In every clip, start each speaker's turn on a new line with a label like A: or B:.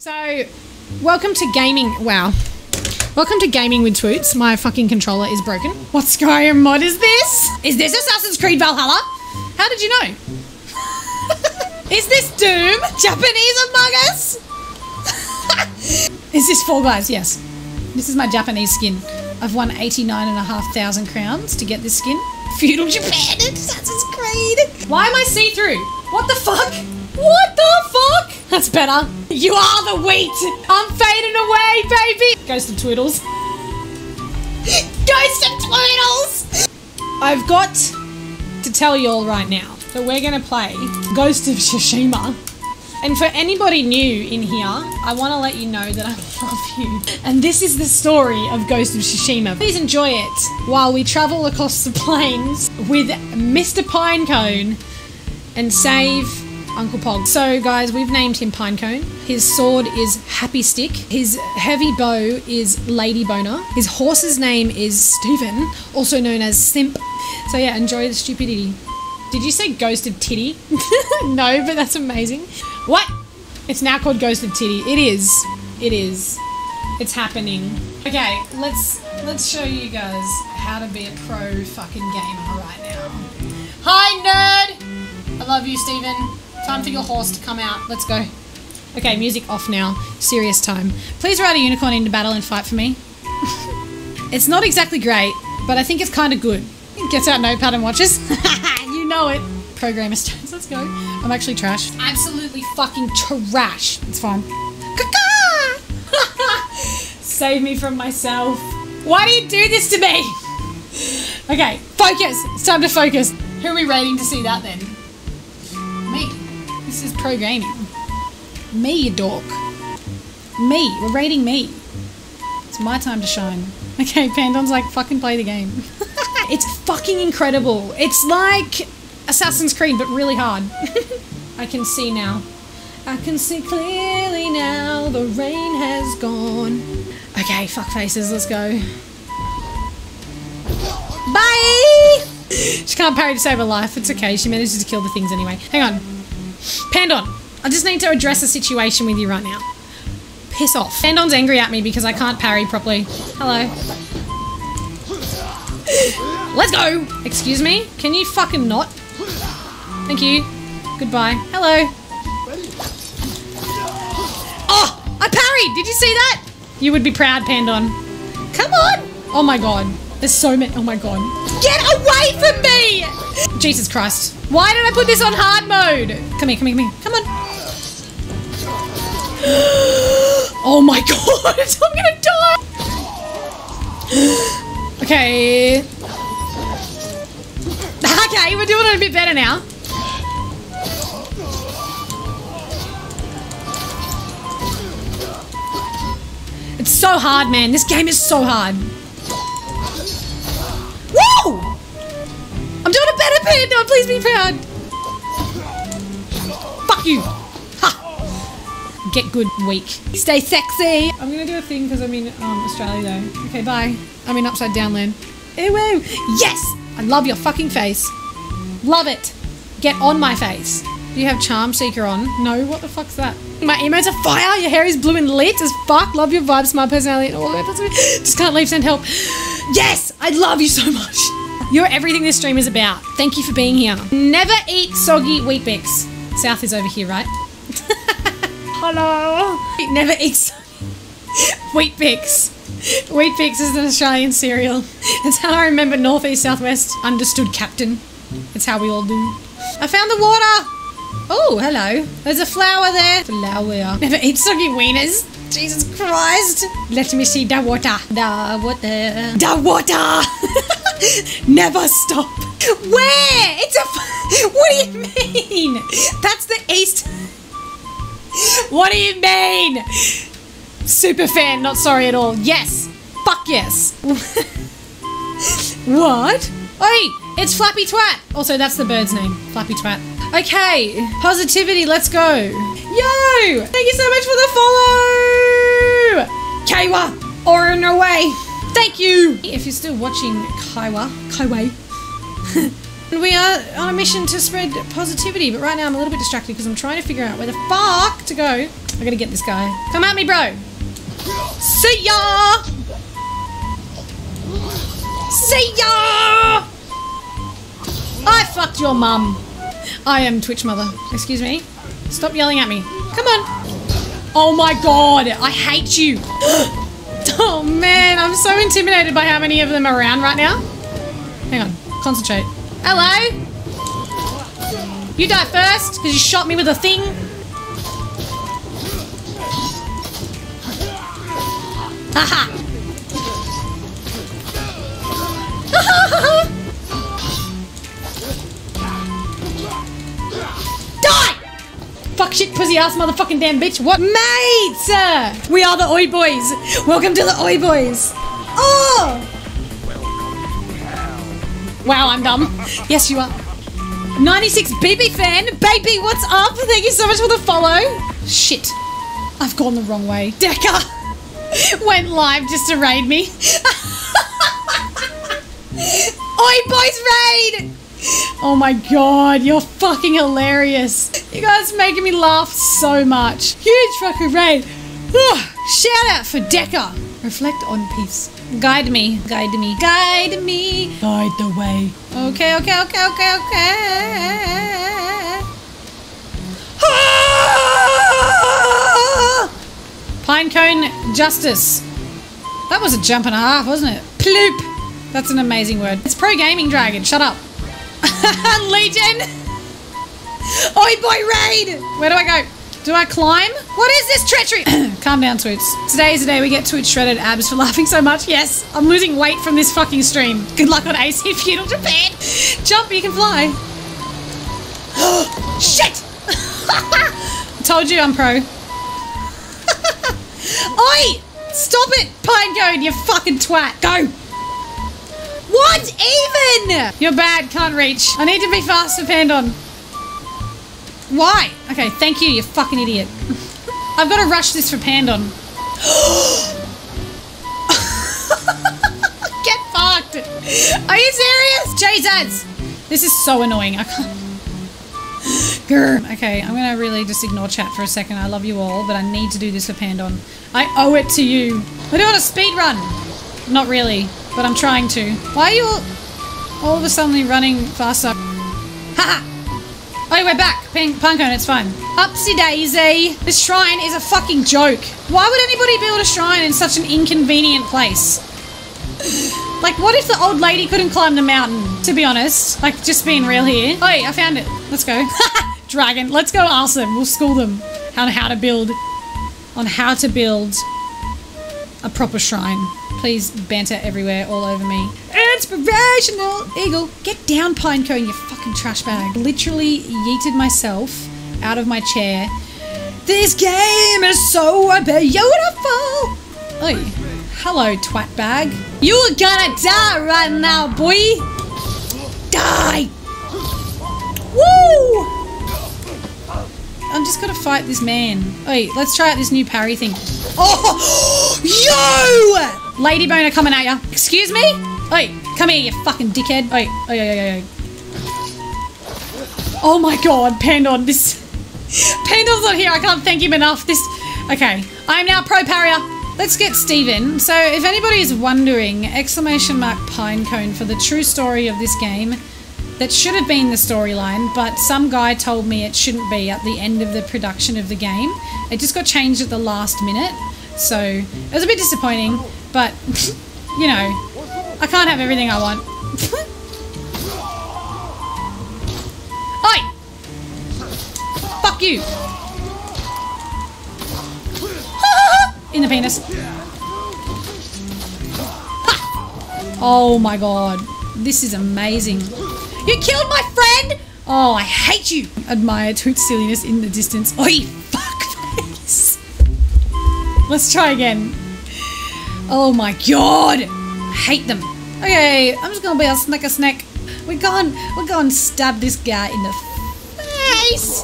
A: So, welcome to gaming. Wow. Welcome to Gaming with Twoots. My fucking controller is broken. What Skyrim mod is this? Is this Assassin's Creed Valhalla? How did you know? is this Doom? Japanese Among Us? is this Fall Guys? Yes. This is my Japanese skin. I've won 89,500 crowns to get this skin. Feudal Japan Assassin's Creed. Why am I see-through? What the fuck? What the fuck? That's better. You are the wheat. I'm fading away, baby. Ghost of Twiddles. Ghost of Twiddles. I've got to tell you all right now that we're going to play Ghost of Tsushima. And for anybody new in here, I want to let you know that I love you. And this is the story of Ghost of Tsushima. Please enjoy it while we travel across the plains with Mr. Pinecone and save Uncle Pog. So, guys, we've named him Pinecone. His sword is Happy Stick. His heavy bow is Lady Boner. His horse's name is Stephen, also known as Simp. So, yeah, enjoy the stupidity. Did you say Ghost of Titty? no, but that's amazing. What? It's now called Ghost of Titty. It is. It is. It's happening. Okay, let's let's show you guys how to be a pro fucking gamer right now. Hi, nerd. I love you, Stephen. Time for your horse to come out. Let's go. Okay, music off now. Serious time. Please ride a unicorn into battle and fight for me. it's not exactly great, but I think it's kind of good. Gets out notepad and watches. you know it. Programmer stones. Let's go. I'm actually trash. Absolutely fucking trash. It's fine. Save me from myself. Why do you do this to me? Okay, focus. It's time to focus. Who are we rating to see that then? This is pro gaming. Me, you dork. Me. We're rating me. It's my time to shine. Okay, Pandon's like, fucking play the game. it's fucking incredible. It's like Assassin's Creed, but really hard. I can see now. I can see clearly now. The rain has gone. Okay, fuck faces. Let's go. Bye! She can't parry to save her life. It's okay. She manages to kill the things anyway. Hang on. Pandon, I just need to address a situation with you right now. Piss off. Pandon's angry at me because I can't parry properly. Hello. Let's go! Excuse me? Can you fucking not? Thank you. Goodbye. Hello. Oh! I parried! Did you see that? You would be proud, Pandon. Come on! Oh my god. There's so many. Oh my god. Get away from me! Jesus Christ. Why did I put this on hard mode? Come here, come here, come here. Come on. Oh my god. I'm gonna die. Okay. Okay, we're doing it a bit better now. It's so hard, man. This game is so hard. Better panda. Please be proud. Fuck you. Ha. Get good, weak. Stay sexy. I'm gonna do a thing because I'm in um, Australia though. Okay, bye. I'm in upside down land. Ew, ew. Yes! I love your fucking face. Love it. Get on my face. Do you have Charm Seeker on? No, what the fuck's that? My emotes are fire, your hair is blue and lit as fuck. Love your vibes, my personality, and all that. Just can't leave, send help. Yes! I love you so much. You're everything this stream is about. Thank you for being here. Never eat soggy Weet-Bix. South is over here, right? Hello. Never eat soggy Weet-Bix. Wheat bix is an Australian cereal. It's how I remember North, East, Southwest understood captain. It's how we all do. I found the water. Oh, hello. There's a flower there. Flower. Never eat soggy wieners. Jesus Christ. Let me see the water. The water. The water. Never stop. Where? It's a. What do you mean? That's the east. What do you mean? Super fan, not sorry at all. Yes. Fuck yes. what? Oi, it's Flappy Twat. Also, that's the bird's name. Flappy Twat. Okay, positivity, let's go. Yo! Thank you so much for the follow! Kaiwa, on our way. Thank you! If you're still watching Kaiwa, Kaiway, we are on a mission to spread positivity, but right now I'm a little bit distracted because I'm trying to figure out where the fuck to go. I gotta get this guy. Come at me, bro. See ya! See ya! I fucked your mum. I am Twitch mother. Excuse me. Stop yelling at me. Come on. Oh my god, I hate you. oh man, I'm so intimidated by how many of them are around right now. Hang on, concentrate. Hello? You die first because you shot me with a thing. Haha. Fuck shit pussy ass motherfucking damn bitch. What? Mate! We are the Oi Boys. Welcome to the Oi Boys. Oh! Wow, I'm dumb. Yes, you are. 96 BB fan. Baby, what's up? Thank you so much for the follow. Shit. I've gone the wrong way. Decker went live just to raid me. Oi, boys, raid! Oh my god, you're fucking hilarious. You guys making me laugh so much. Huge fucking raid. Shout out for Decker. Reflect on peace. Guide me, guide me, guide me. Guide the way. Okay, okay, okay, okay, okay. Ah! Pinecone Justice. That was a jump and a half, wasn't it? Ploop. That's an amazing word. It's pro gaming dragon. Shut up. Legion. Oi boy raid. Where do I go? Do I climb? What is this treachery? Calm down, Twits. Today is the day we get Twitch shredded abs for laughing so much. Yes, I'm losing weight from this fucking stream. Good luck on AC Feudal Japan. Jump, you can fly. Shit! Told you I'm pro. Oi! Stop it, Pinecone, you fucking twat. Go! What even? You're bad, can't reach. I need to be faster, Pandon. Why? Okay, thank you, you fucking idiot. I've got to rush this for Pandon. Get fucked! Are you serious? Jesus! This is so annoying. I can't. Grr. Okay, I'm gonna really just ignore chat for a second. I love you all, but I need to do this for Pandon. I owe it to you. We're doing a speed run. Not really, but I'm trying to. Why are you all, all of a sudden running faster? Haha! Oh, we're back. Pink Puncone, it's fine. Upsy daisy. This shrine is a fucking joke. Why would anybody build a shrine in such an inconvenient place? Like, what if the old lady couldn't climb the mountain, to be honest? Like, just being real here. Oh, I found it. Let's go. Dragon. Let's go ask them. We'll school them on how to build, on how to build a proper shrine. Please banter everywhere, all over me. Inspirational eagle. Get down, Pinecone, you fucking trash bag. Literally yeeted myself out of my chair. This game is so beautiful. Oh, hello, twat bag. You are gonna die right now, boy. Die. Woo! I'm just gonna fight this man. Wait, let's try out this new parry thing. Oh, yo! Lady boner coming at ya. Excuse me? Oi, come here, you fucking dickhead. Oi, oi, oi, oi, oi. Oh my god, Pandon, this... Pandon's not here, I can't thank him enough. This... Okay, I am now pro parrier. Let's get Steven. So, if anybody is wondering, exclamation mark pinecone for the true story of this game, that should have been the storyline, but some guy told me it shouldn't be at the end of the production of the game. It just got changed at the last minute, so it was a bit disappointing, but you know, I can't have everything I want. Oi! Fuck you! In the penis. Ha! Oh my god. This is amazing. You killed my friend! Oh, I hate you! Admire Toot's silliness in the distance. Oi, fuck face! Let's try again. Oh my god! Hate them. Okay, I'm just gonna be a snack a snack. We're going, we're going to stab this guy in the face!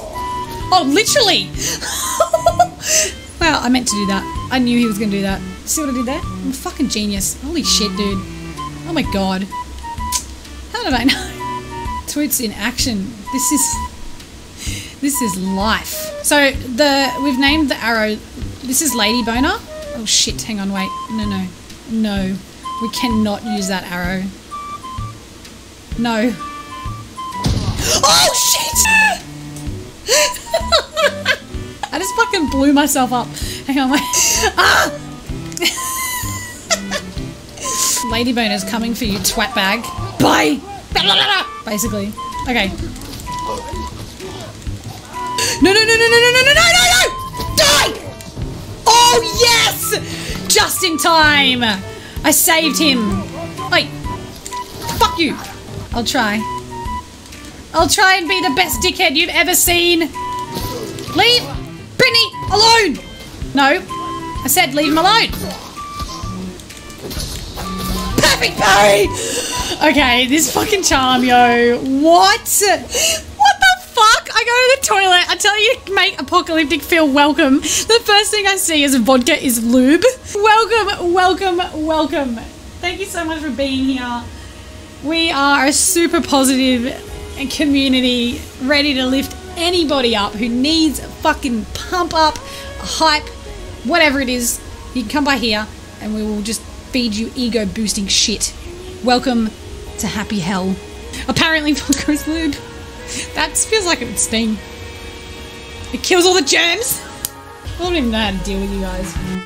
A: Oh, literally! wow, I meant to do that. I knew he was gonna do that. See what I did there? I'm a fucking genius. Holy shit, dude. Oh my god. How did I know? Tweets in action. This is this is life. So the we've named the arrow. This is Lady Boner. Oh shit! Hang on, wait. No, no, no. We cannot use that arrow. No. Oh shit! I just fucking blew myself up. Hang on, wait. Ah! Lady Boner's coming for you, twat bag. Bye! Basically. Okay. No, no, no, no, no, no, no, no, no, no! Just in time. I saved him. Wait. Fuck you. I'll try. I'll try and be the best dickhead you've ever seen. Leave Brittany alone. No. I said leave him alone. Perfect parry! Okay, this fucking charm, yo. What? Fuck? I go to the toilet. I tell you, make apocalyptic feel welcome. The first thing I see is vodka is lube. Welcome, welcome, welcome. Thank you so much for being here. We are a super positive community ready to lift anybody up who needs a fucking pump up, a hype, whatever it is. You can come by here and we will just feed you ego boosting shit. Welcome to happy hell. Apparently, vodka's lube. That feels like it would sting. It kills all the germs. I don't even know how to deal with you guys.